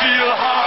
feel high.